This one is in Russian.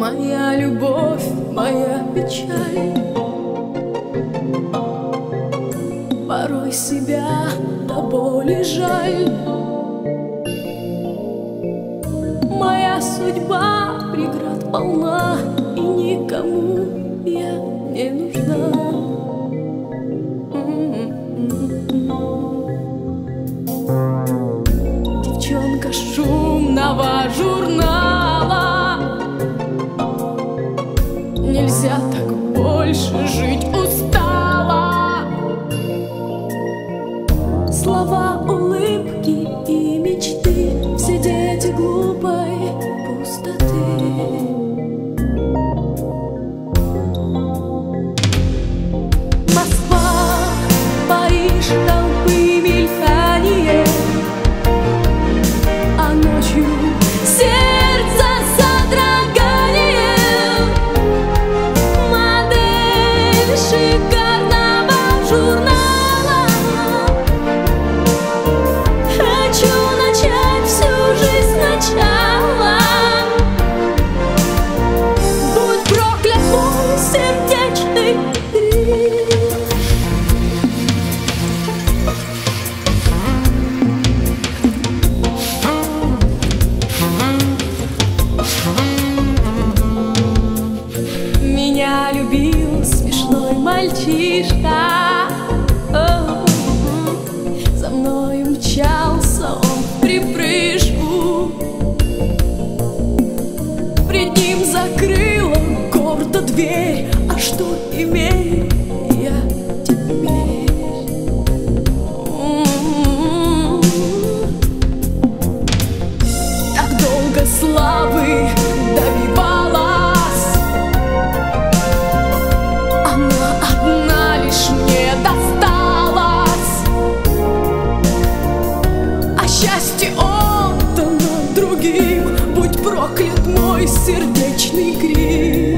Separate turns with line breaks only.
Моя любовь, моя печаль. Порой себя до боли жаль. Моя судьба преград полна И никому я не нужна. Нельзя так больше жить устала Слова, улыбки и мечты Все дети глупой пустоты. Москва, Париж, мальчишка. За мной мчался он в припрыжку. Пред ним закрыла гордо дверь. А что имею я теперь? сердечный крик.